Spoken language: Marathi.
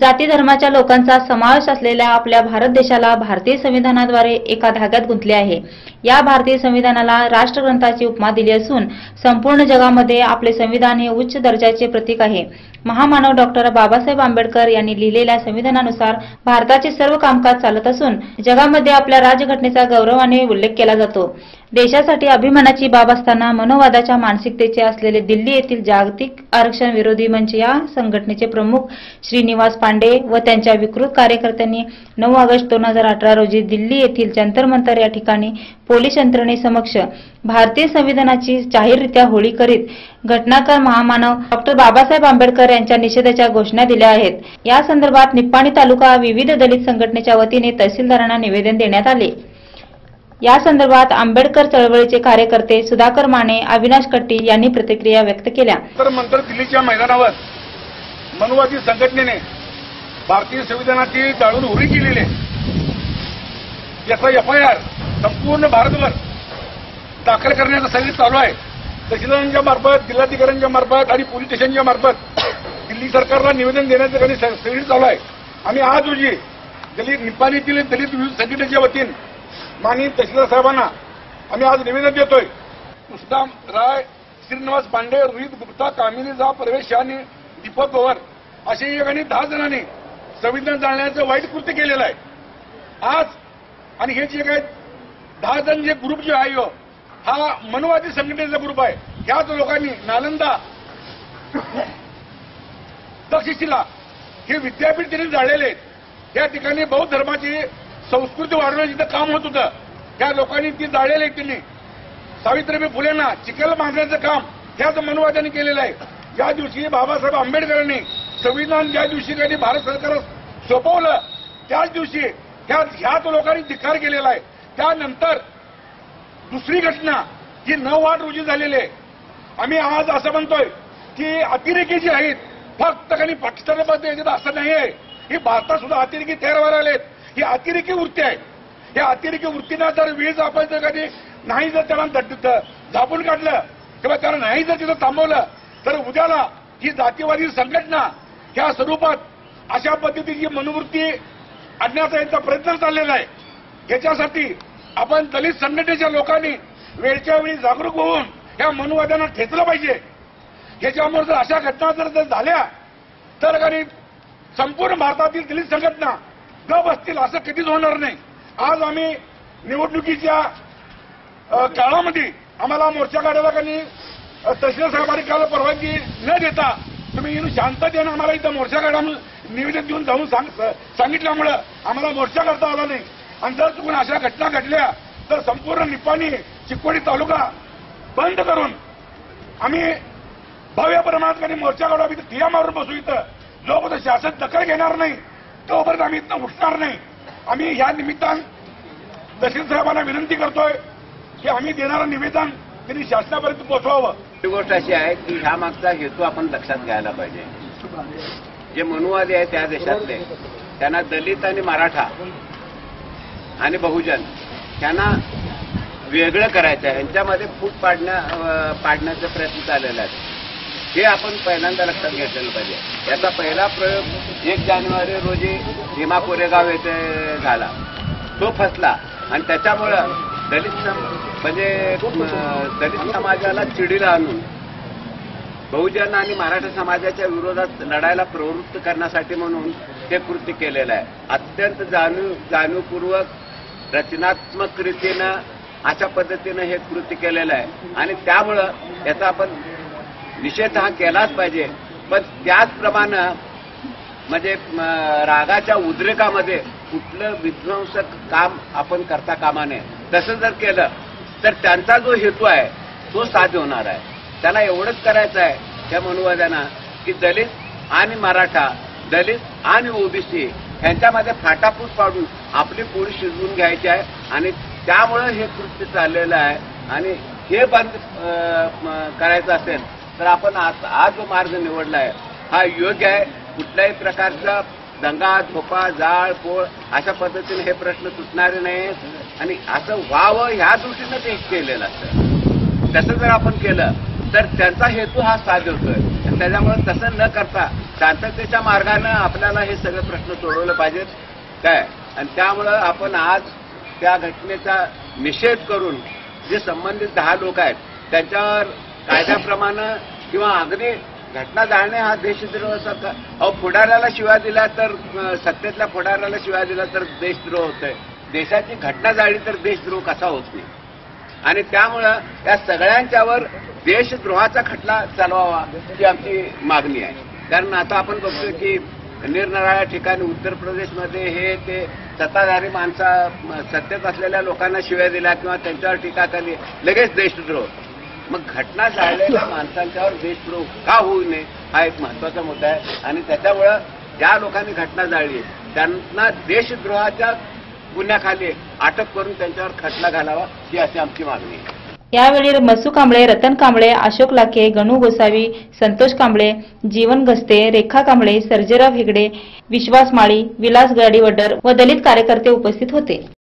जाती धर्माच्या लोकांचा समावेश असलेल्या आपल्या भारत देशाला भारतीय संविधानाद्वारे एका धाग्यात गुंतले आहे. या भारतीय संविधानाला राष्ट्रग्रंथाची उपमा दिली असून संपूर्ण जगामध्ये आपले संविधान हे उच्च दर्जाचे प्रतीक आहे. महामानव डॉक्टर बाबासाहेब आंबेडकर यांनी लिहिलेल्या संविधानानुसार भारताचे सर्व कामकाज चालत असून जगामध्ये आपल्या राज्यघटनेचा गौरवाने उल्लेख केला जातो. देशासाठी अभिमानाची बाब असताना मनोवादाच्या मानसिकतेचे असलेले दिल्ली येथील जागतिक आरक्षण विरोधी मंच या संघटनेचे प्रमुख श्रीनिवास पांडे व त्यांच्या विकृत कार्यकर्त्यांनी नऊ ऑगस्ट दोन हजार अठरा रोजी दिल्ली येथील जंतर मंतर या ठिकाणी पोलीस यंत्रणेसमक्ष भारतीय संविधानाची जाहीररित्या होळी करीत घटनाकार महामानव डॉक्टर बाबासाहेब आंबेडकर यांच्या निषेधाच्या घोषणा दिल्या आहेत. या संदर्भात निप्पाणी तालुका विविध दलित संघटनेच्या वतीने तहसीलदारांना निवेदन देण्यात आले. या संदर्भात आंबेडकर चळवळीचे कार्यकर्ते सुधाकर माने अविनाश कट्टी यांनी प्रतिक्रिया व्यक्त केल्या. तर नंतर दिल्लीच्या मैदानावर मनुवादी संघटनेने भारतीय संविधानाची जाळून उरी केलेली आहे. याचा एफ आय आर संपूर्ण भारतभर दाखल करण्याचं सगळी चालू आहे. तहसीलदारांच्या मार्फत जिल्हाधिकाऱ्यांच्या मार्फत आणि पोलीस स्टेशनच्या मार्फत दिल्ली सरकारला निवेदन देण्याचं काही सगळी चालू आहे. आणि आज रोजी दलित निपाणीतील दलित विविध संघटनेच्या वतीन माननीय तहसीलदार साहेबांना आम्ही आज निवेदन देतोय. मुस्ताम राय श्रीनिवास पांडे रोहित गुप्ता कामिनी झा प्रवेश आणि दीपक पवार अशा एक आणि दहा जणांनी संविधान जाळण्याचं वाईट कृत्य केलेलं आहे. आज आणि हे जे काय दहा जण जे ग्रुप जे आहे हा मनोवादी संघटनेचा ग्रुप आहे. ह्याच लोकांनी नालंदा तक्षशिला हे विद्यापीठ त्यांनी जाळलेले आहेत. त्या ठिकाणी बौद्ध धर्माची संस्कृती वाढवण्याचं काम होत होतं त्या लोकांनी ती जाळलेली त्यांनी. सावित्रीबाई फुलेंना चिखल बांधण्याचं काम ह्याच मनोवाद्यांनी केलेलं आहे. ज्या दिवशी बाबासाहेब आंबेडकरांनी संविधान ज्या दिवशी त्यांनी भारत सरकारला सोपवलं त्याच दिवशी ह्या ह्याच लोकांनी धिकार केलेला आहे. त्यानंतर दुसरी घटना ही नऊ आठ रोजी झालेली आहे. आम्ही आज असं म्हणतोय की अतिरेकी जी आहेत फक्त काही पाकिस्तानमध्ये असं नाही आहे ही भारतात सुद्धा अतिरेकी तयार व्हायला आलेत ही अतिरेकी वृत्ती आहे या अतिरेकी वृत्तीनं जर वीज आपण जर कधी नाही जर त्याला झापून काढलं किंवा त्याला नाही जर तिथं थांबवलं तर उद्याला ही जातीवादी संघटना ह्या स्वरूपात अशा पद्धतीची मनोवृत्ती आणण्याचा यांचा प्रयत्न चाललेला आहे. याच्यासाठी आपण दलित संघटनेच्या लोकांनी वेळच्या वेळी जागरूक होऊन या मनुवाद्यांना ठेचलं पाहिजे. याच्यामुळे जर अशा घटना जर जर झाल्या तर काही संपूर्ण भारतातील दलित संघटना न बसतील असं कधीच होणार नाही. आज आम्ही निवडणुकीच्या काळामध्ये आम्हाला मोर्चा काढायला काही तहसील साहेबांनी काल परवानगी न देता तुम्ही येऊन शांततेनं आम्हाला इथं मोर्चा काढा निवेदन देऊन जाऊन सांग- सांगितल्यामुळं आम्हाला मोर्चा करता आला नाही. आणि जर चुकून अशा घटना घडल्या तर संपूर्ण निपाणी चिकोडी तालुका बंद करून आम्ही भव्य प्रमाणात मोर्चा काढू आम्ही ठिया मारून बसू इथं. जोपर्यंत शासन दखल घेणार नाही. तोपर्यंत आम्ही इथं उठणार नाही. आम्ही या निमित्तान तहसील साहेबांना विनंती करतोय की आम्ही देणारं निवेदन त्यांनी शासनापर्यंत पोहोचवावं. ही गोष्ट अशी आहे की ह्या मागचा हेतू आपण लक्षात घ्यायला पाहिजे. जे मनुवादी आहे त्या देशातले त्यांना दलित आणि मराठा आणि बहुजन त्यांना वेगळं करायचं आहे. यांच्यामध्ये फूट पाडण्या पाडण्याचा प्रयत्न चाललेला आहे हे आपण पहिल्यांदा लक्षात घेतलेलं पाहिजे. याचा पहिला प्रयोग एक जानेवारी रोजी भीमा कोरेगाव येथे झाला. तो फसला. आणि त्याच्यामुळं दलित सम म्हणजे दलित समाजाला चिडीला आणून बहुजन आणि मराठा समाजाच्या विरोधात लढायला प्रवृत्त करण्यासाठी म्हणून ते कृत्य केलेलं आहे. अत्यंत जाणीव जाणीवपूर्वक रचनात्मक रीतीनं अशा पद्धतीनं हे कृत्य केलेलं आहे. आणि त्यामुळं याचा आपण निषेध हा केलाच पाहिजे. पण त्याचप्रमाणे म्हणजे रागाच्या उद्रेकामध्ये कुठलं विध्वंसक काम आपण करता कामा नये. तसं जर केलं तर त्यांचा जो हेतू आहे तो साध्य होणार आहे. त्याला एवढंच करायचं आहे त्या मनुवाद्यांना की दलित आणि मराठा दलित आणि ओबीसी ह्यांच्यामध्ये फाटाफूट पाडून आपली पोळी शिजवून घ्यायची आहे आणि त्यामुळं हे कृत्य चाललेलं आहे. आणि हे बंद करायचं असेल तर आपण आज आज जो मार्ग निवडला आहे हा योग्य आहे. कुठल्याही प्रकारचा दंगा धोपा जाळ पोळ अशा पद्धतीने हे प्रश्न सुटणारे नाहीत. आणि असं व्हावं ह्या दृष्टीनं ते केलेलं असतं. तसं जर आपण केलं तर त्यांचा हेतू हा साध्य होतोय. त्याच्यामुळे तसं न करता शांततेच्या मार्गानं आपल्याला हे सगळे प्रश्न सोडवले पाहिजेत. काय? आणि त्यामुळं आपण आज त्या घटनेचा निषेध करून जे संबंधित दहा लोक आहेत त्यांच्यावर कायद्याप्रमाणे किंवा अगदी घटना जाळणे हा देशद्रोहाचा का- अहो पुढाऱ्याला शिवाय दिला तर सत्तेतल्या पुढाऱ्याला शिवाय दिला तर देशद्रोह होतोय. देशाची घटना जाळली तर देशद्रोह कसा होत नाही? आणि त्यामुळं या सगळ्यांच्यावर देशद्रोहाचा खटला चालवावा ही आमची मागणी आहे. कारण आता आपण बघतोय की निरनिराळ्या ठिकाणी उत्तर प्रदेशमध्ये हे ते सत्ताधारी माणसा सत्तेत असलेल्या लोकांना शिव्या दिल्या किंवा त्यांच्यावर टीका केली लगेच देशद्रोह. मग घटना झालेल्या माणसांच्यावर देशद्रोह का होऊ नये? हा एक महत्त्वाचा मुद्दा आहे. आणि त्याच्यामुळं ज्या लोकांनी घटना जाळली त्यांना देशद्रोहाच्या गुन्ह्याखाली अटक करून त्यांच्यावर खटला घालावा ही अशी आमची मागणी आहे. यावेळी मसू कांबळे रतन कांबळे अशोक लाखे गणू गोसावी संतोष कांबळे जीवन गस्ते रेखा कांबळे सर्जेराव हेगडे विश्वास माळी विलास गाडीवडर व दलित कार्यकर्ते उपस्थित होते.